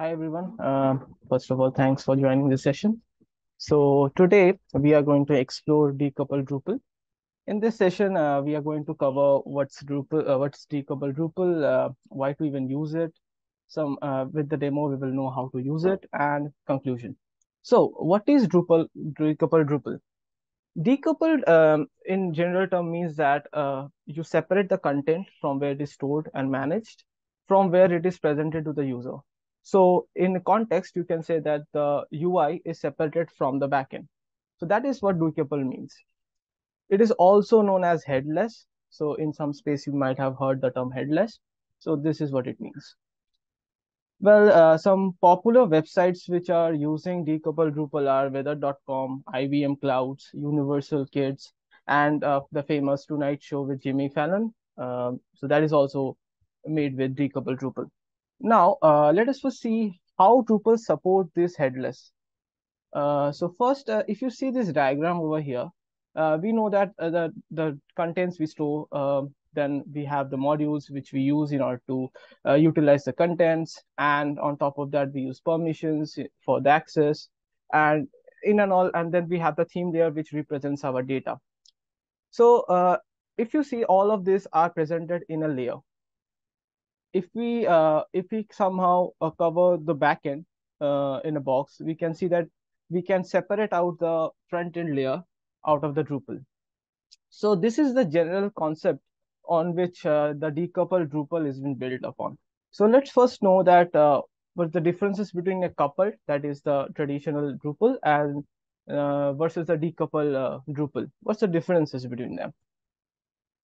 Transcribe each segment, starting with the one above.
Hi everyone. Uh, first of all, thanks for joining this session. So today we are going to explore decoupled Drupal. In this session, uh, we are going to cover what's Drupal, uh, what's decoupled Drupal, uh, why to even use it. Some uh, with the demo, we will know how to use it and conclusion. So what is Drupal, decoupled Drupal? Decoupled um, in general term means that uh, you separate the content from where it is stored and managed from where it is presented to the user. So in context, you can say that the UI is separated from the backend. So that is what decoupled means. It is also known as headless. So in some space, you might have heard the term headless. So this is what it means. Well, uh, some popular websites which are using decoupled Drupal are weather.com, IBM Clouds, Universal Kids, and uh, the famous Tonight Show with Jimmy Fallon. Uh, so that is also made with decoupled Drupal. Now, uh, let us first see how Drupal support this headless. Uh, so first, uh, if you see this diagram over here, uh, we know that uh, the, the contents we store, um, then we have the modules which we use in order to uh, utilize the contents. And on top of that, we use permissions for the access and in and all, and then we have the theme there which represents our data. So if you see all of these are presented in a layer if we uh, if we somehow uh, cover the backend uh, in a box, we can see that we can separate out the front end layer out of the Drupal. So this is the general concept on which uh, the decoupled Drupal is being built upon. So let's first know that uh, what the differences between a coupled, that is the traditional Drupal, and uh, versus the decoupled Drupal. What's the differences between them?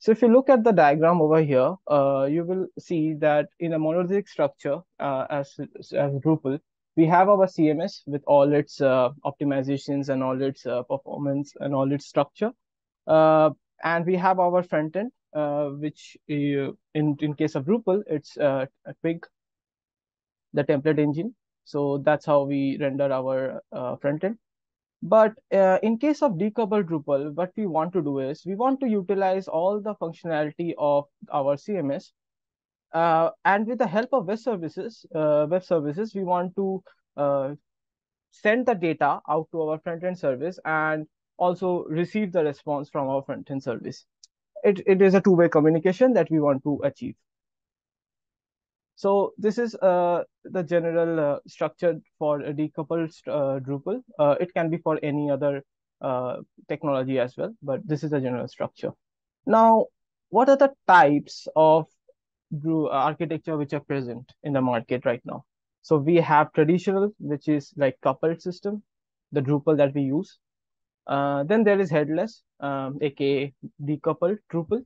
So if you look at the diagram over here, uh, you will see that in a monolithic structure uh, as, as Drupal, we have our CMS with all its uh, optimizations and all its uh, performance and all its structure. Uh, and we have our front end, uh, which in, in case of Drupal, it's a Twig, the template engine. So that's how we render our front end. But uh, in case of decoupled Drupal, what we want to do is we want to utilize all the functionality of our CMS. Uh, and with the help of web services, uh, web services, we want to uh, send the data out to our front-end service and also receive the response from our front-end service. It, it is a two-way communication that we want to achieve. So this is uh, the general uh, structure for a decoupled uh, Drupal. Uh, it can be for any other uh, technology as well, but this is the general structure. Now, what are the types of architecture which are present in the market right now? So we have traditional, which is like coupled system, the Drupal that we use. Uh, then there is headless, um, aka decoupled Drupal.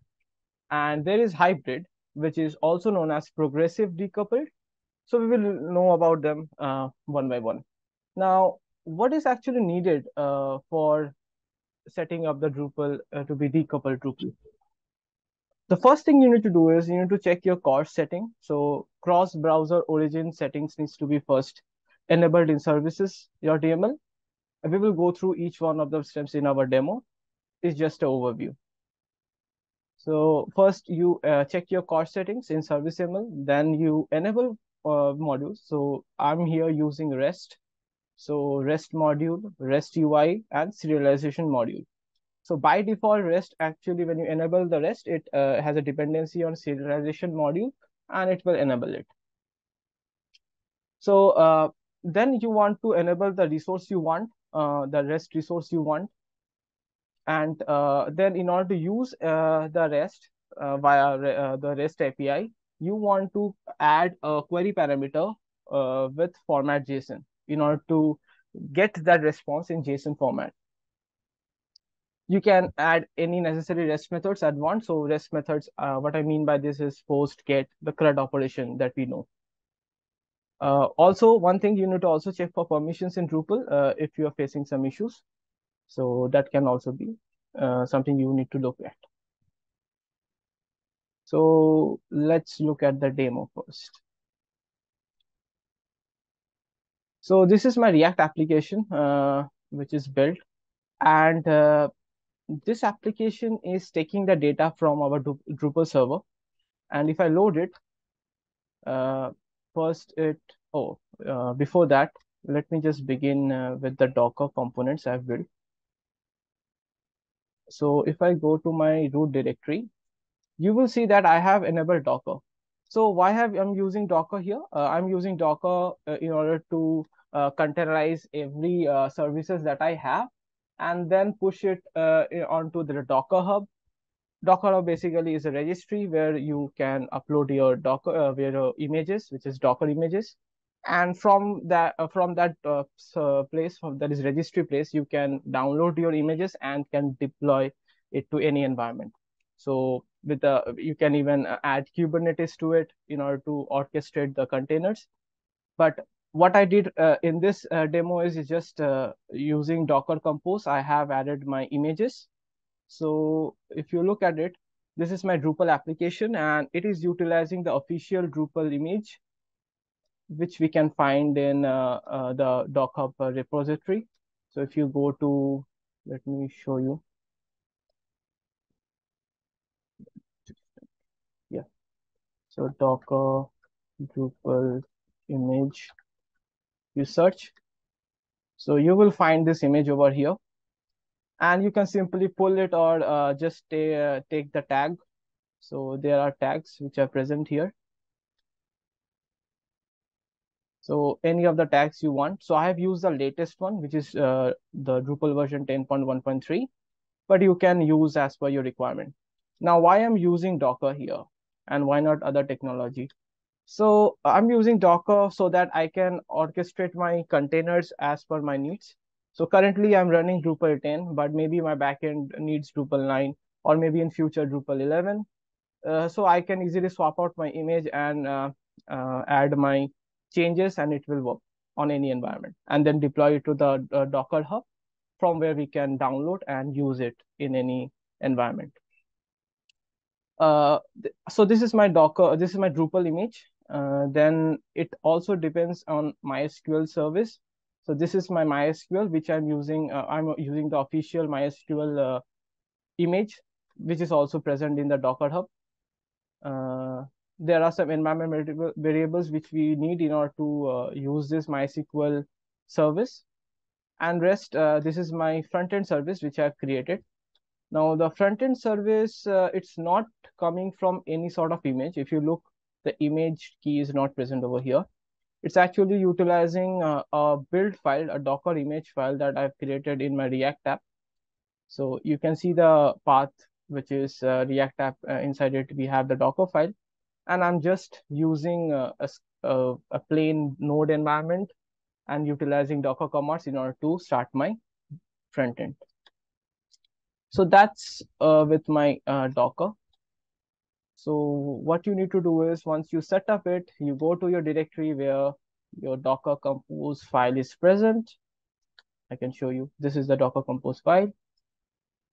And there is hybrid, which is also known as progressive decoupled. So we will know about them uh, one by one. Now, what is actually needed uh, for setting up the Drupal uh, to be decoupled Drupal? The first thing you need to do is you need to check your CORS setting. So cross-browser origin settings needs to be first enabled in services, your DML. And we will go through each one of the steps in our demo. It's just an overview. So first you uh, check your CORS settings in ServiceML, then you enable uh, modules. So I'm here using REST. So REST module, REST UI, and serialization module. So by default, REST actually, when you enable the REST, it uh, has a dependency on serialization module, and it will enable it. So uh, then you want to enable the resource you want, uh, the REST resource you want. And uh, then in order to use uh, the REST uh, via the REST API, you want to add a query parameter with format JSON in order to get that response in JSON format. You can add any necessary REST methods at once. So REST methods, uh, what I mean by this is post, get, the CRUD operation that we know. Uh, also, one thing you need to also check for permissions in Drupal uh, if you are facing some issues. So that can also be uh, something you need to look at. So let's look at the demo first. So this is my React application, uh, which is built. And uh, this application is taking the data from our Drupal server. And if I load it, uh, first it oh, uh, before that, let me just begin uh, with the Docker components I've built. So if I go to my root directory, you will see that I have enabled Docker. So why have I'm using Docker here? Uh, I'm using Docker uh, in order to uh, containerize every uh, services that I have and then push it uh, onto the Docker Hub. Docker Hub basically is a registry where you can upload your Docker uh, your images, which is Docker images, and from that from that place that is registry place, you can download your images and can deploy it to any environment. So with the you can even add kubernetes to it in order to orchestrate the containers but what i did uh, in this uh, demo is just uh, using docker compose i have added my images so if you look at it this is my drupal application and it is utilizing the official drupal image which we can find in uh, uh, the docker repository so if you go to let me show you Yeah. So Docker Drupal image, you search. So you will find this image over here. And you can simply pull it or uh, just uh, take the tag. So there are tags which are present here. So any of the tags you want. So I have used the latest one, which is uh, the Drupal version 10.1.3, but you can use as per your requirement. Now, why I'm using Docker here? and why not other technology? So I'm using Docker so that I can orchestrate my containers as per my needs. So currently I'm running Drupal 10, but maybe my backend needs Drupal 9 or maybe in future Drupal 11. Uh, so I can easily swap out my image and uh, uh, add my changes and it will work on any environment and then deploy it to the uh, Docker hub from where we can download and use it in any environment uh, so this is my Docker, this is my Drupal image. Uh, then it also depends on MySQL service. So this is my MySQL, which I'm using. Uh, I'm using the official MySQL uh, image, which is also present in the Docker Hub. Uh, there are some environment variables which we need in order to uh, use this MySQL service. And rest, this is my front-end service, which I've created. Now the front-end service, uh, it's not coming from any sort of image. If you look, the image key is not present over here. It's actually utilizing uh, a build file, a Docker image file that I've created in my React app. So you can see the path, which is uh, React app. Uh, inside it, we have the Docker file. And I'm just using a, a, a plain node environment and utilizing Docker commands in order to start my front end. So that's uh, with my uh, Docker. So what you need to do is once you set up it, you go to your directory where your Docker compose file is present. I can show you. This is the Docker compose file.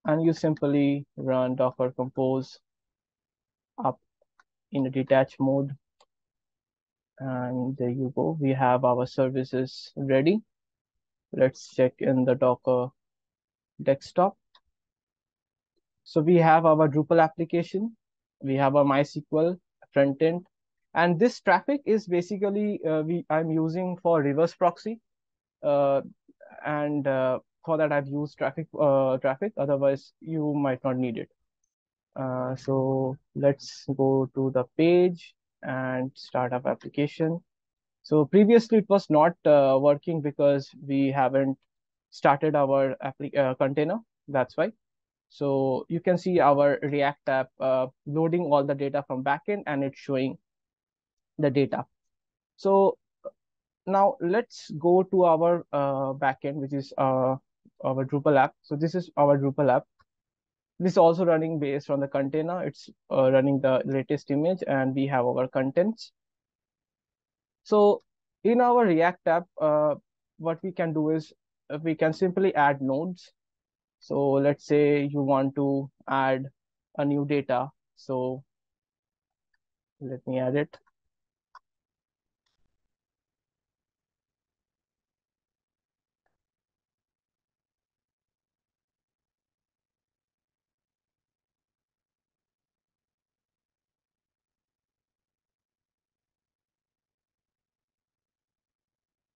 And you simply run Docker compose up in a detached mode. And there you go. We have our services ready. Let's check in the Docker desktop. So we have our Drupal application, we have our MySQL front end, and this Traefik is basically uh, we I'm using for reverse proxy, uh, and uh, for that I've used Traefik uh, Traefik. Otherwise, you might not need it. Uh, so let's go to the page and start up application. So previously it was not uh, working because we haven't started our uh, container. That's why. So you can see our React app uh, loading all the data from backend and it's showing the data. So now let's go to our uh, backend, which is uh, our Drupal app. So this is our Drupal app. This is also running based on the container. It's uh, running the latest image and we have our contents. So in our React app, uh, what we can do is uh, we can simply add nodes so let's say you want to add a new data. So let me add it.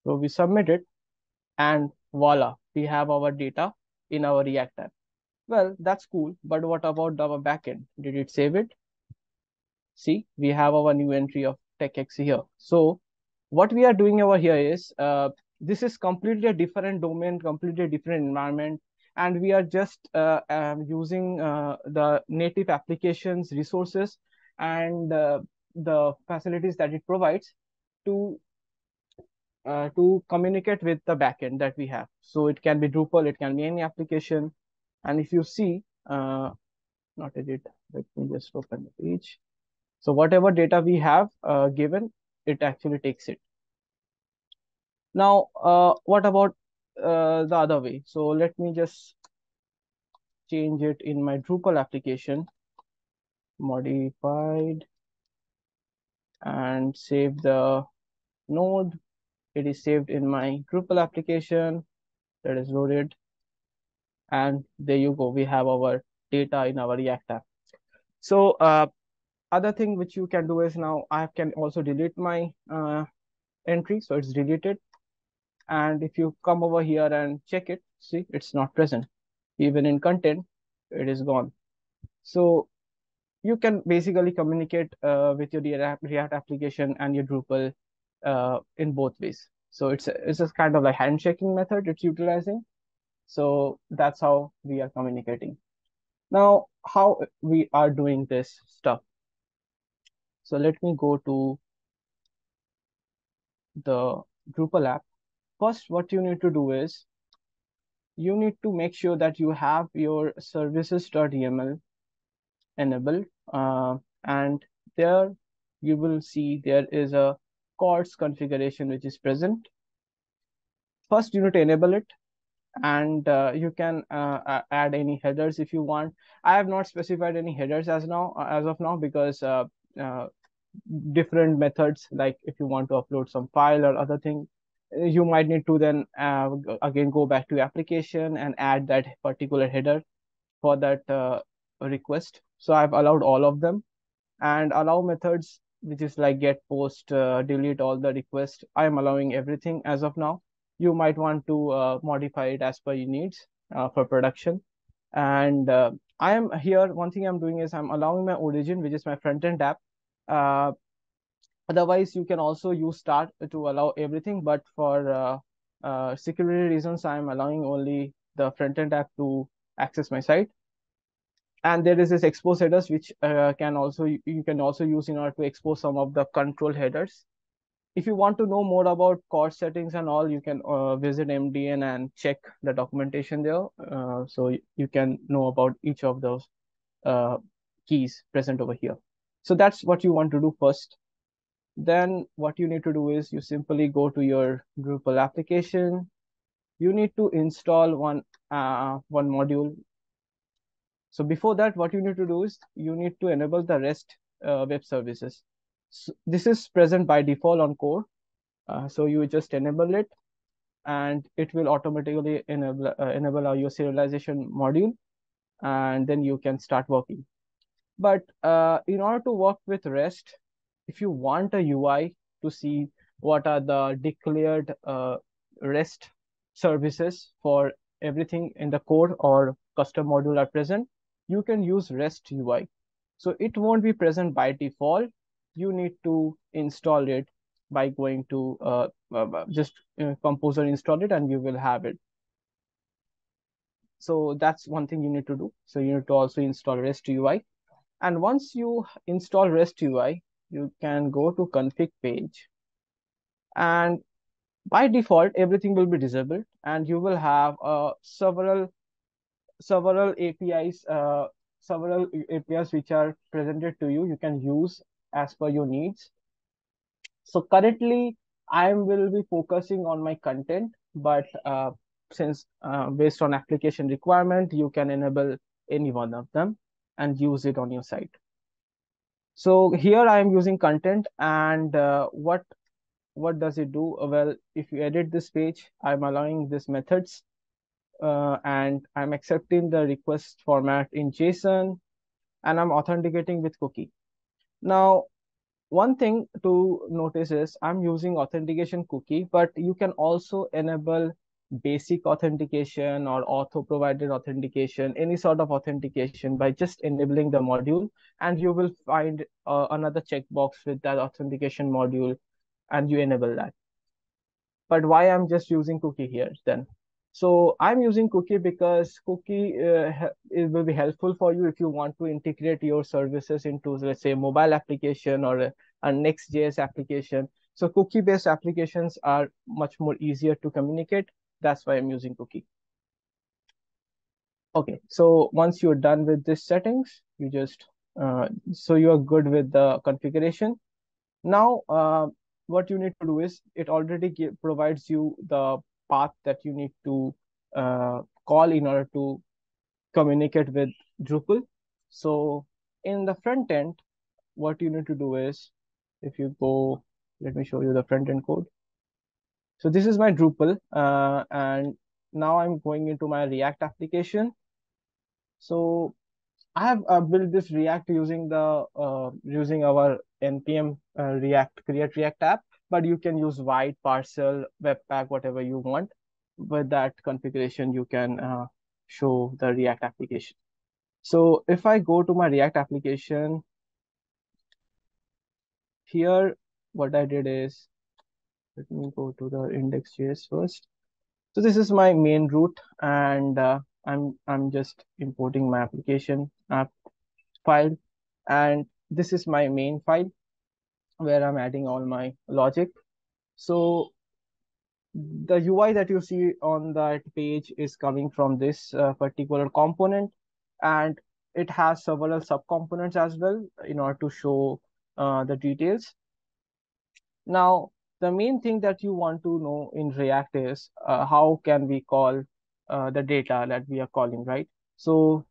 So we submit it and voila, we have our data in our React app. Well, that's cool, but what about our backend? Did it save it? See, we have our new entry of TechX here. So what we are doing over here is, uh, this is completely a different domain, completely different environment, and we are just uh, um, using uh, the native applications resources and uh, the facilities that it provides to uh, to communicate with the backend that we have. So it can be Drupal, it can be any application. And if you see, uh, not edit, let me just open the page. So whatever data we have uh, given, it actually takes it. Now, uh, what about uh, the other way? So let me just change it in my Drupal application, modified, and save the node. It is saved in my Drupal application that is loaded. And there you go. We have our data in our React app. So uh, other thing which you can do is now I can also delete my uh, entry. So it's deleted. And if you come over here and check it, see, it's not present. Even in content, it is gone. So you can basically communicate uh, with your React application and your Drupal uh, in both ways. So it's a, it's a kind of like handshaking method it's utilizing. So that's how we are communicating. Now, how we are doing this stuff. So let me go to the Drupal app. First, what you need to do is you need to make sure that you have your services.yaml enabled uh, and there you will see there is a CORS configuration which is present. First, you need to enable it and uh, you can uh, add any headers if you want. I have not specified any headers as now as of now because uh, uh, different methods like if you want to upload some file or other thing you might need to then uh, again go back to application and add that particular header for that uh, request so i've allowed all of them and allow methods which is like get post uh, delete all the request i am allowing everything as of now. You might want to uh, modify it as per your needs uh, for production. And uh, i am here one thing i'm doing is i'm allowing my origin which is my front end app. Uh, otherwise you can also use start to allow everything but for uh, security reasons i'm allowing only the front end app to access my site and there is this expose headers which uh, can also you can also use in order to expose some of the control headers if you want to know more about CORS settings and all you can uh, visit mdn and check the documentation there uh, so you can know about each of those uh, keys present over here so that's what you want to do first then what you need to do is you simply go to your Drupal application. You need to install one uh, one module. So before that, what you need to do is you need to enable the REST uh, web services. So this is present by default on core. Uh, so you just enable it and it will automatically enable, uh, enable your serialization module and then you can start working. But uh, in order to work with REST, if you want a UI to see what are the declared uh, REST services for everything in the code or custom module are present, you can use REST UI. So it won't be present by default. You need to install it by going to uh, uh, just uh, Composer install it and you will have it. So that's one thing you need to do. So you need to also install REST UI. And once you install REST UI, you can go to config page and by default everything will be disabled and you will have uh, several several apis uh, several apis which are presented to you you can use as per your needs. So currently i will be focusing on my content but uh, since uh, based on application requirement you can enable any one of them and use it on your site. So here I am using content and uh, what what does it do? Well, if you edit this page, I'm allowing these methods uh, and I'm accepting the request format in JSON and I'm authenticating with cookie. Now, one thing to notice is I'm using authentication cookie, but you can also enable basic authentication or OAuth provided authentication, any sort of authentication by just enabling the module and you will find uh, another checkbox with that authentication module and you enable that. But why I'm just using cookie here then? So I'm using cookie because cookie uh, it will be helpful for you if you want to integrate your services into let's say mobile application or a, a Next.js application. So cookie based applications are much more easier to communicate. That's why I'm using cookie. Okay, so once you're done with this settings, you just uh, so you are good with the configuration. Now, uh, what you need to do is it already give, provides you the path that you need to uh, call in order to communicate with Drupal. So in the front end, what you need to do is if you go, let me show you the front end code. So this is my Drupal uh, and now I'm going into my React application. So I have uh, built this React using the uh, using our npm uh, React create React app, but you can use Vite, Parcel, Webpack, whatever you want. With that configuration, you can uh, show the React application. So if I go to my React application, here what I did is, let me go to the index.js first. So this is my main root and uh, I'm I'm just importing my application app file and this is my main file where I'm adding all my logic. So the UI that you see on that page is coming from this uh, particular component and it has several subcomponents as well in order to show uh, the details. Now, the main thing that you want to know in React is uh, how can we call uh, the data that we are calling, right? So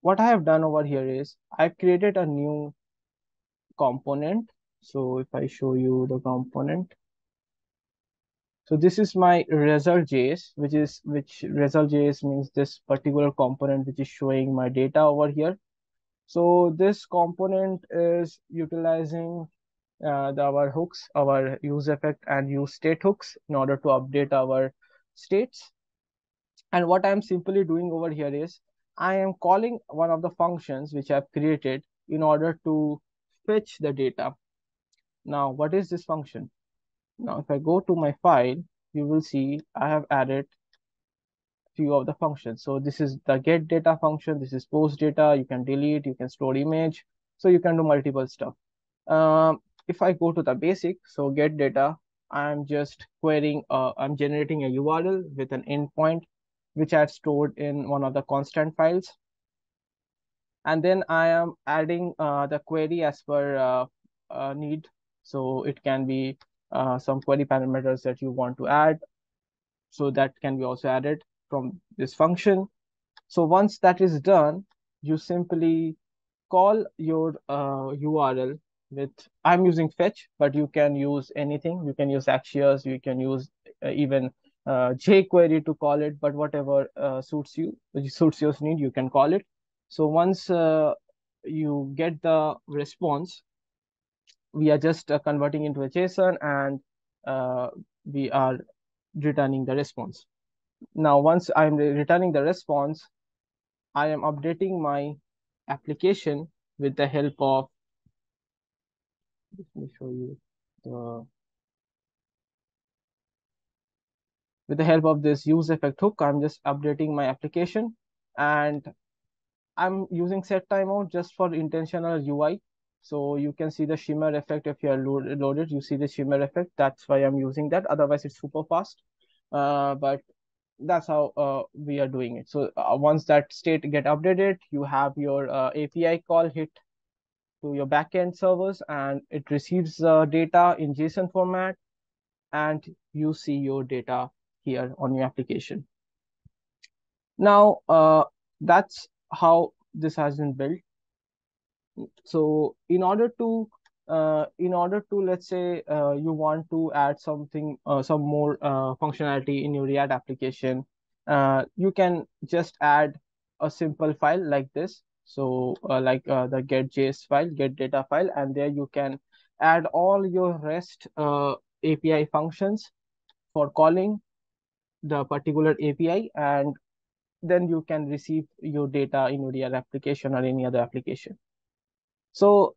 what I have done over here is I've created a new component. So if I show you the component, so this is my result.js, which is which result.js means this particular component which is showing my data over here. So this component is utilizing uh, the, our hooks, our use effect and use state hooks in order to update our states. And what I'm simply doing over here is I am calling one of the functions which I've created in order to fetch the data. Now, what is this function? Now, if I go to my file, you will see I have added few of the functions. So this is the get data function. This is post data. You can delete, you can store image. So you can do multiple stuff. Um, if I go to the basic, so get data, I'm just querying, uh, I'm generating a URL with an endpoint which I've stored in one of the constant files. And then I am adding uh, the query as per uh, uh, need. So it can be uh, some query parameters that you want to add. So that can be also added from this function. So once that is done, you simply call your URL uh, with, I'm using fetch, but you can use anything. You can use Axios, you can use uh, even uh, jQuery to call it, but whatever uh, suits you, suits your need, you can call it. So once uh, you get the response, we are just uh, converting into a JSON and uh, we are returning the response. Now, once I'm returning the response, I am updating my application with the help of, let me show you the with the help of this use effect hook, I'm just updating my application and I'm using set timeout just for intentional UI. So you can see the shimmer effect if you are load loaded, you see the shimmer effect. That's why I'm using that. Otherwise, it's super fast. Uh, but that's how uh, we are doing it. So uh, once that state get updated, you have your uh, API call hit to your backend servers and it receives uh, data in JSON format and you see your data here on your application. Now, uh, that's how this has been built. So in order to, uh, in order to, let's say, uh, you want to add something, uh, some more uh, functionality in your React application, uh, you can just add a simple file like this. So uh, like the get.js file, get data file, and there you can add all your REST API functions for calling the particular API, and then you can receive your data in your React application or any other application. So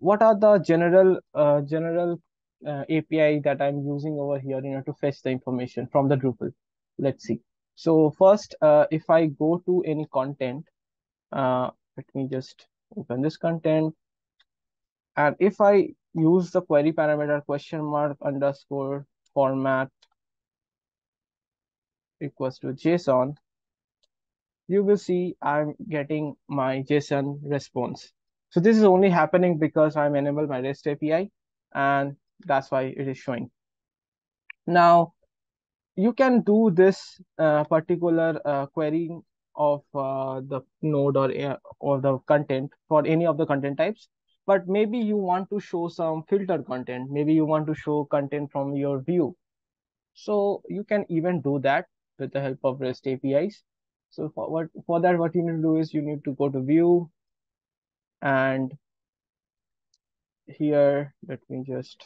what are the general uh, general uh, API that I'm using over here in order to fetch the information from the Drupal? Let's see. So first, uh, if I go to any content, uh, let me just open this content. And if I use the query parameter question mark underscore format equals to JSON, you will see I'm getting my JSON response. So this is only happening because I'm enabled my REST API and that's why it is showing. Now, you can do this uh, particular uh, querying of uh, the node or, uh, or the content for any of the content types. But maybe you want to show some filtered content. Maybe you want to show content from your view. So you can even do that with the help of REST APIs. So for what for that, what you need to do is you need to go to view and here, let me just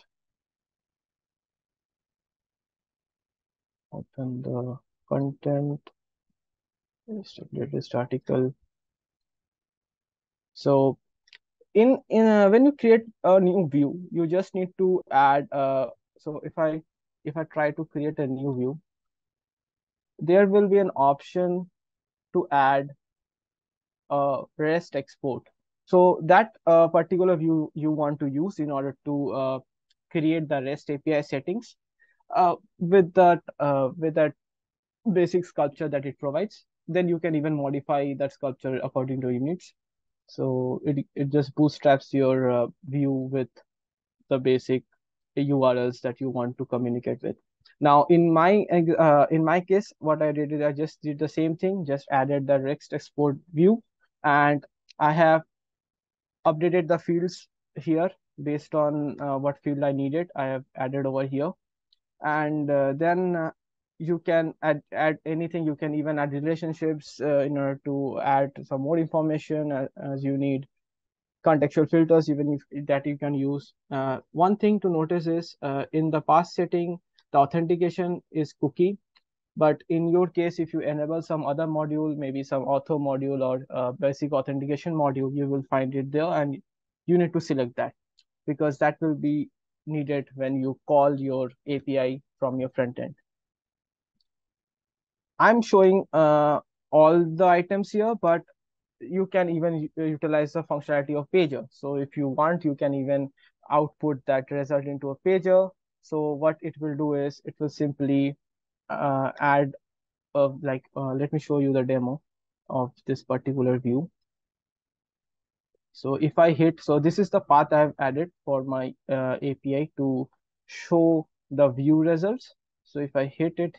open the content, latest article. So in, in when you create a new view, you just need to add, uh, so if I, if I try to create a new view, there will be an option to add a REST export. So that uh, particular view you want to use in order to uh, create the REST API settings uh, with that uh, with that basic sculpture that it provides. Then you can even modify that sculpture according to your needs. So it it just bootstraps your uh, view with the basic URLs that you want to communicate with. Now, in my uh, in my case, what I did is I just did the same thing, just added the REST export view, and I have updated the fields here based on uh, what field I needed. I have added over here, and uh, then uh, you can add add anything. You can even add relationships uh, in order to add some more information as, as you need contextual filters even if that you can use. Uh, one thing to notice is uh, in the pass setting, the authentication is cookie. But in your case, if you enable some other module, maybe some OAuth module or uh, basic authentication module, you will find it there and you need to select that because that will be needed when you call your API from your front end. I'm showing uh, all the items here, but you can even utilize the functionality of pager. So if you want, you can even output that result into a pager. So what it will do is it will simply uh, add uh, like, uh, let me show you the demo of this particular view. So if I hit, so this is the path I've added for my uh, API to show the view results. So if I hit it,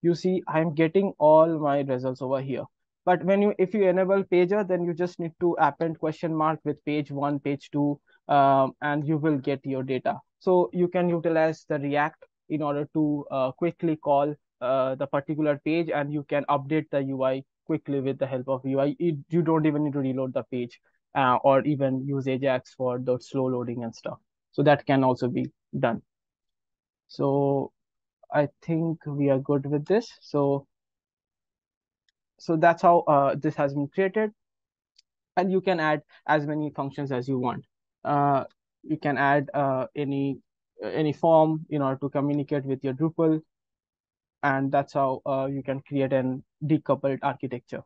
you see I'm getting all my results over here. But when you, if you enable pager, then you just need to append question mark with page one, page two, um, and you will get your data. So you can utilize the React in order to uh, quickly call uh, the particular page and you can update the UI quickly with the help of UI. It, you don't even need to reload the page uh, or even use Ajax for the slow loading and stuff. So that can also be done. So I think we are good with this. So, so that's how uh, this has been created. And you can add as many functions as you want. Uh, you can add uh, any any form in order to communicate with your Drupal. And that's how uh, you can create an decoupled architecture.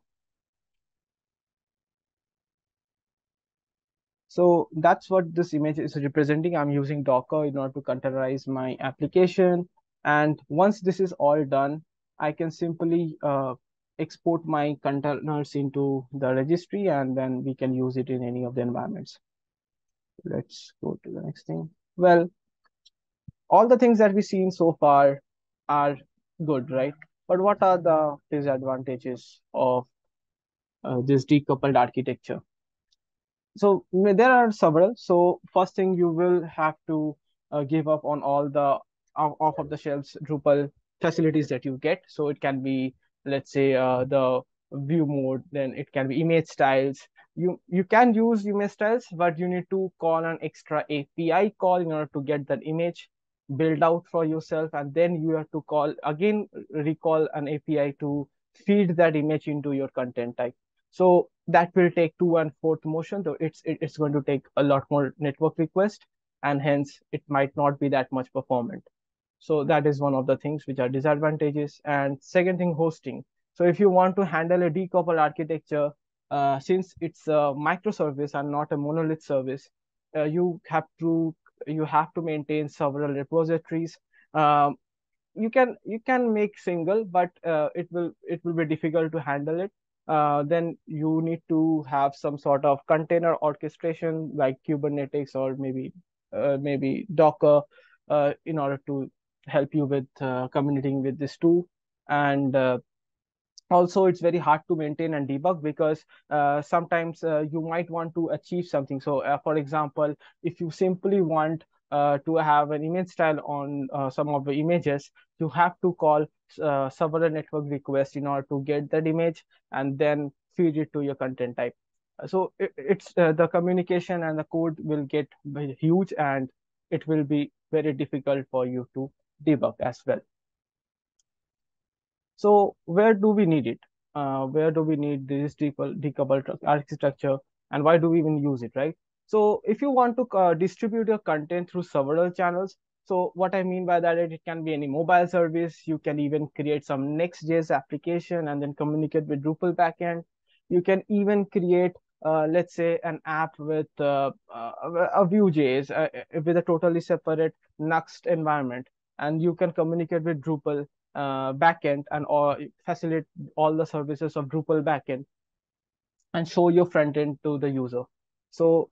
So that's what this image is representing. I'm using Docker in order to containerize my application. And once this is all done, I can simply uh, export my containers into the registry and then we can use it in any of the environments. Let's go to the next thing. Well, all the things that we've seen so far are good, right? But what are the disadvantages of uh, this decoupled architecture? So there are several. So first thing you will have to uh, give up on all the off of the shelves Drupal facilities that you get. So it can be, let's say, uh, the view mode, then it can be image styles, you you can use image styles, but you need to call an extra API call in order to get that image build out for yourself, and then you have to call again recall an API to feed that image into your content type. So that will take two and forth motion, though it's it's going to take a lot more network request, and hence it might not be that much performant. So that is one of the things which are disadvantages. And second thing, hosting. So if you want to handle a decoupled architecture, uh, since it's a microservice and not a monolith service, uh, you have to you have to maintain several repositories. Um, you can you can make single, but uh, it will it will be difficult to handle it. Uh, then you need to have some sort of container orchestration like Kubernetes or maybe uh, maybe Docker uh, in order to help you with uh, communicating with this tool. And uh, also it's very hard to maintain and debug because uh, sometimes uh, you might want to achieve something so uh, for example if you simply want uh, to have an image style on some of the images you have to call several network requests in order to get that image and then feed it to your content type so it, it's the communication and the code will get huge and it will be very difficult for you to debug as well so where do we need it? Uh, where do we need this decoupled architecture and why do we even use it, right? So if you want to uh, distribute your content through several channels, so what I mean by that, it can be any mobile service. You can even create some Next.js application and then communicate with Drupal backend. You can even create, uh, let's say, an app with uh, uh a Vue.js uh, with a totally separate Nuxt environment, and you can communicate with Drupal uh, backend and or facilitate all the services of Drupal backend and show your front end to the user. So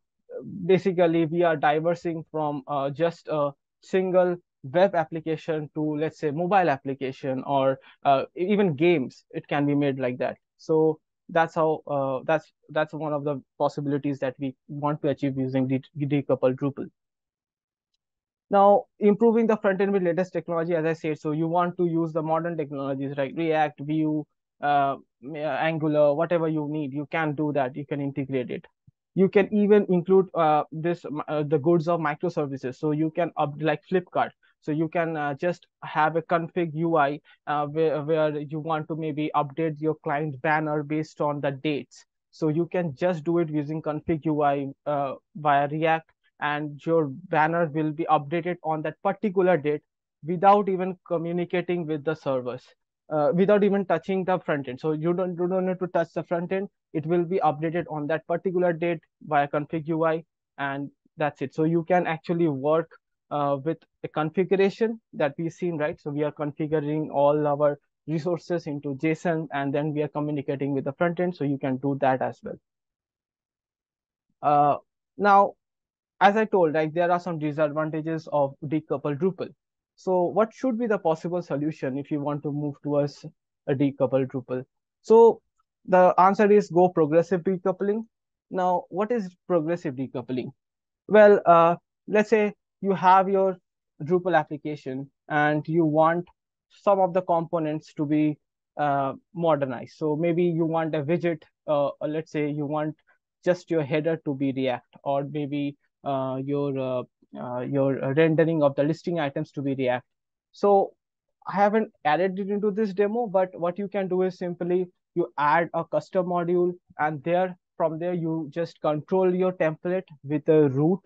basically, we are diversing from uh, just a single web application to let's say mobile application or uh, even games. It can be made like that. So that's how uh, that's that's one of the possibilities that we want to achieve using de decoupled Drupal. Now, improving the front end with latest technology, as I said, so you want to use the modern technologies like React, Vue, uh, Angular, whatever you need, you can do that. You can integrate it. You can even include uh, this uh, the goods of microservices. So you can up like Flipkart. So you can uh, just have a config UI uh, where, where you want to maybe update your client banner based on the dates. So you can just do it using config UI uh, via React and your banner will be updated on that particular date without even communicating with the servers uh, without even touching the front end. So you don't you don't need to touch the front end. It will be updated on that particular date via config ui and that's it. So you can actually work uh, with a configuration that we've seen right? So we are configuring all our resources into json and then we are communicating with the front end. So you can do that as well. Uh, now as I told, like there are some disadvantages of decoupled Drupal. So what should be the possible solution if you want to move towards a decoupled Drupal? So the answer is go progressive decoupling. Now, what is progressive decoupling? Well, uh, let's say you have your Drupal application and you want some of the components to be uh, modernized. So maybe you want a widget, uh, let's say you want just your header to be React, or maybe your uh, uh, your rendering of the listing items to be React. So I haven't added it into this demo, but what you can do is simply you add a custom module and there from there you just control your template with a root.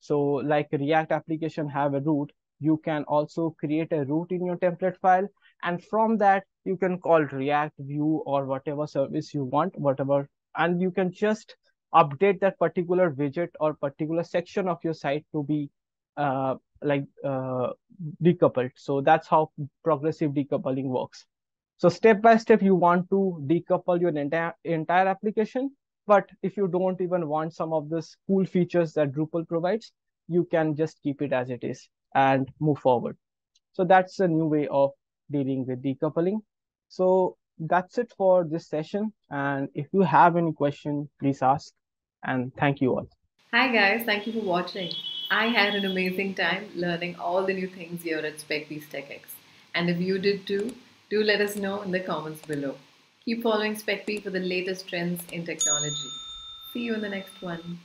So like React application have a root, you can also create a root in your template file. And from that, you can call React view or whatever service you want, whatever, and you can just update that particular widget or particular section of your site to be uh, like uh, decoupled. So that's how progressive decoupling works. So step by step, you want to decouple your entire entire application. But if you don't even want some of the cool features that Drupal provides, you can just keep it as it is and move forward. So that's a new way of dealing with decoupling. So that's it for this session. And if you have any question, please ask and thank you all. Hi guys, thank you for watching. I had an amazing time learning all the new things here at Specbee's TechX. And if you did too, do let us know in the comments below. Keep following Specbee for the latest trends in technology. See you in the next one.